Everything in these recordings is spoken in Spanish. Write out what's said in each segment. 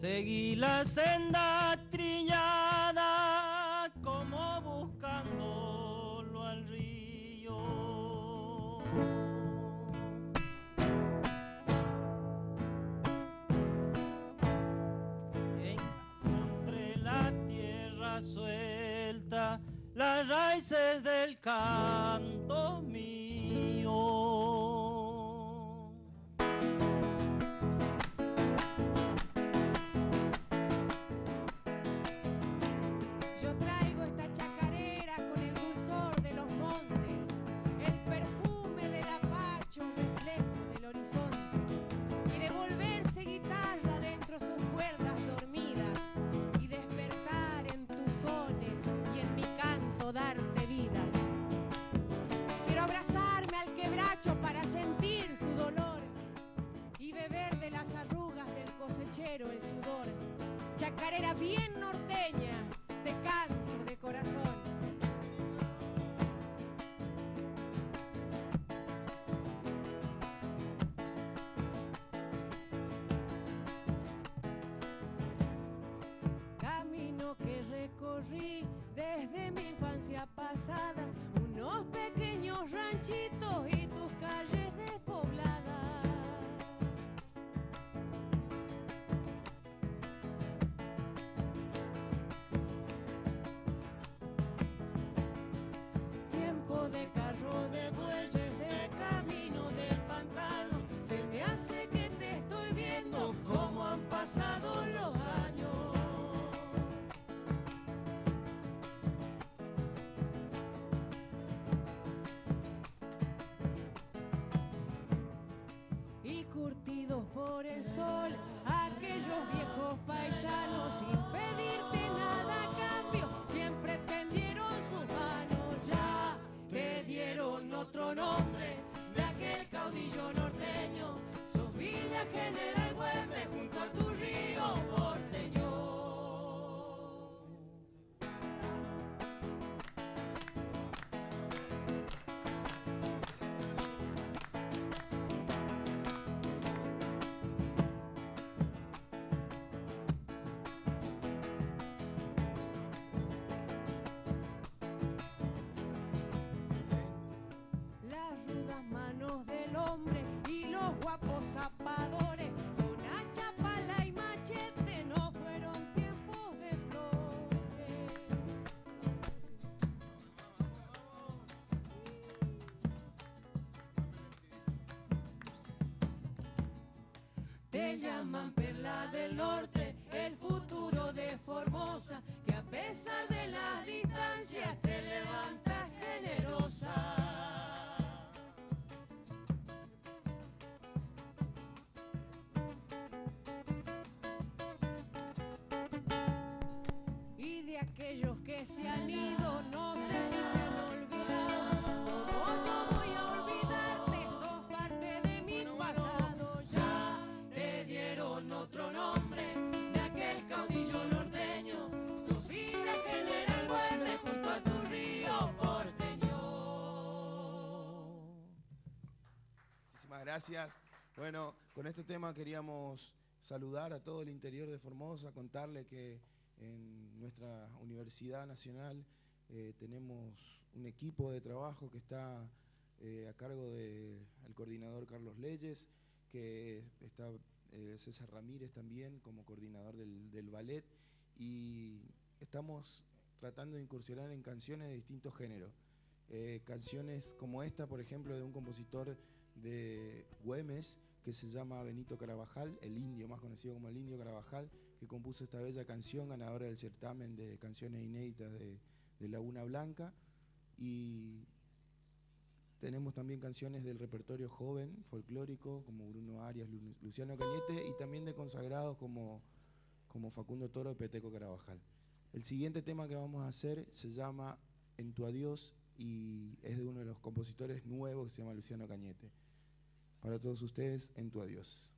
Seguí la senda trillada como buscándolo al río. Encontré la tierra suelta, las raíces del canto el sudor. Chacarera bien norteña, te canto de corazón. Camino que recorrí desde mi infancia pasada, unos pequeños ranchitos y tus calles despobladas. Te llaman perla del norte, el futuro de Formosa, que a pesar de las distancias te levantas generosa. Y de aquellos que se han ido, no sé si gracias. Bueno, con este tema queríamos saludar a todo el interior de Formosa, contarle que en nuestra Universidad Nacional eh, tenemos un equipo de trabajo que está eh, a cargo del coordinador Carlos Leyes, que está eh, César Ramírez también como coordinador del, del ballet, y estamos tratando de incursionar en canciones de distintos géneros. Canciones como esta, por ejemplo, de un compositor de Güemes que se llama Benito Carabajal, el indio, más conocido como el indio Carabajal, que compuso esta bella canción, ganadora del certamen de canciones inéditas de, Laguna Blanca. Y tenemos también canciones del repertorio joven, folclórico, como Bruno Arias, Lu- Luciano Cañete, y también de consagrados como, como Facundo Toro, Peteco Carabajal. El siguiente tema que vamos a hacer se llama En tu adiós y es de uno de los compositores nuevos que se llama Luciano Cañete. Para todos ustedes, En tu adiós.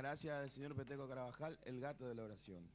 gracias al señor Peteco Carabajal, el gato de la oración.